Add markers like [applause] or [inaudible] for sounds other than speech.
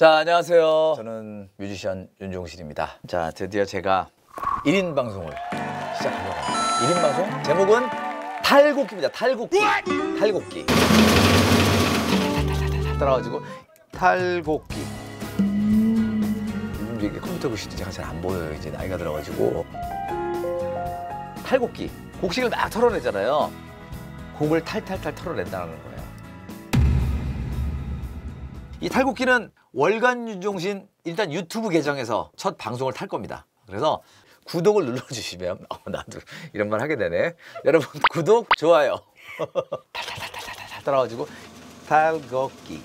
자, 안녕하세요. 저는 뮤지션 윤종신입니다. 자, 드디어 제가 1인 방송을 시작하려고 합니다. 1인 방송? 제목은 탈곡기입니다. 탈곡기. 탈곡기. 따라가지고 탈곡기. 요즘 이게 컴퓨터 글씨도 제가 잘 안 보여요. 이제 나이가 들어가지고. 탈곡기. 곡식을 막 털어내잖아요. 곡을 탈탈탈 털어낸다는 거예요. 이 탈곡기는 월간 윤종신 일단 유튜브 계정에서 첫 방송을 탈 겁니다. 그래서 구독을 눌러주시면 [laughs] 어, 나도 이런 말 하게 되네. 여러분 구독 좋아요. 탈탈탈탈탈탈 따라가지고 탈곡기